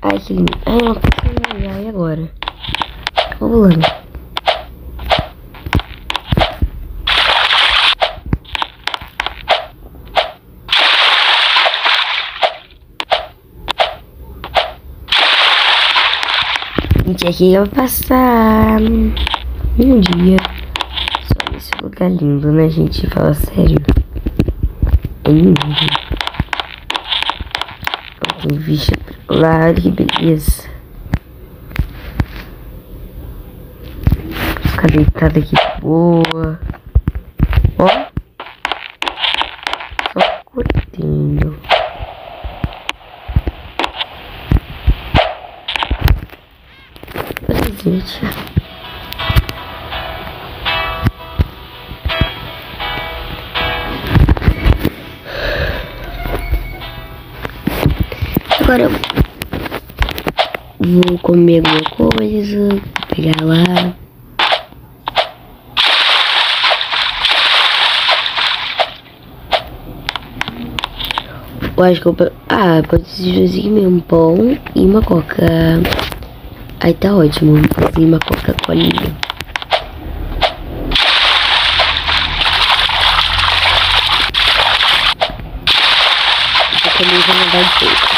Ai, que lindo. Ai, uma pessoa. Ai, agora? Tô rolando. Gente, aqui vai passar um dia só nesse lugar lindo, né, gente? Fala sério. É lindo. Tem vista olha que beleza. Ficar deitada aqui de boa. Ó. Só curtindo. Presente. Agora vou comer alguma coisa, pegar lá. Eu acho que eu... Ah, pode ser assim mesmo, pão e uma coca. Aí tá ótimo, vou fazer uma coca-colinha. Vou comer não vai ter. Acho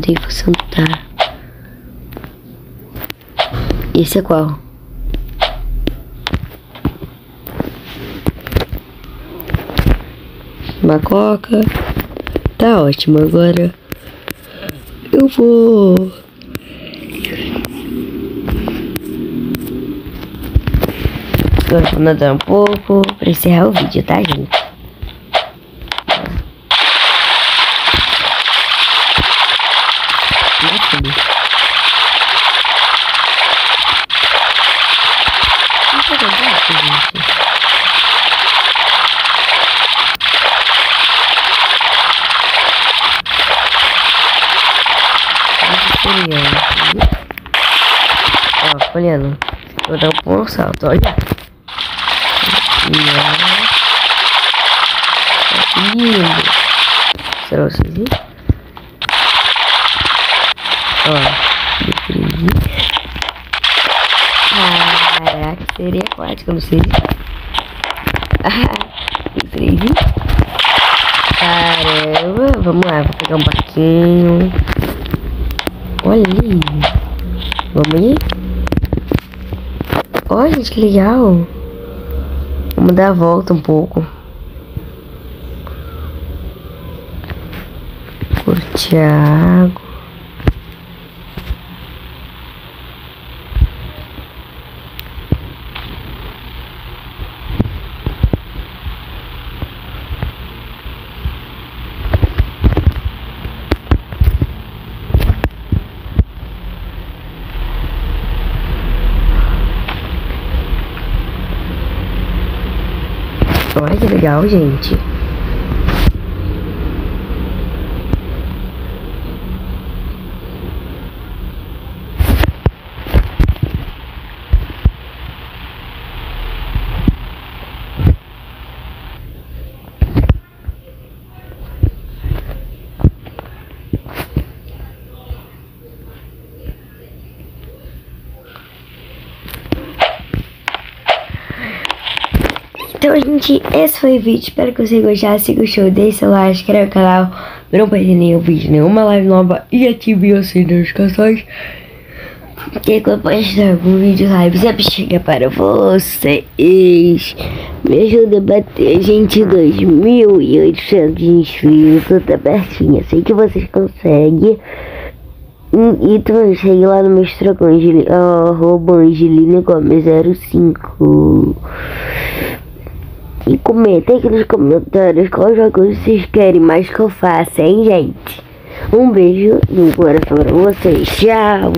que sentar. Esse é qual? Uma coca. Tá ótimo. Agora eu vou. Vou nadar um pouco pra encerrar o vídeo, tá, gente? Ótimo. Muito legal, gente. Folhando. Ó, folhando. Vou dar um bom salto, olha. Que lindo. Será vocês viram? Ó, deprimi. Caraca, seria aquática, não sei. Deprimi. Caramba, vamos lá, vou pegar um barquinho. Olha ali. Vamos ir? Olha, gente, que legal. Vamos dar a volta um pouco. Curtir a Olha que legal, gente. Então, gente, esse foi o vídeo. Espero que você gostasse. Se gostou, deixe seu like, inscreve no canal. Não perde nenhum vídeo, nenhuma live nova. E ative das notificações. Que quando postar algum vídeo live sempre chega para vocês. Me ajuda a bater, gente, 2.800 inscritos. Tá pertinho. Sei que vocês conseguem. E também segue lá no meu Instagram, Angeli, arroba Angelina Gomes 05. E comenta aqui nos comentários qual jogo vocês querem mais que eu faça, hein, gente? Um beijo e um coração pra vocês. Tchau!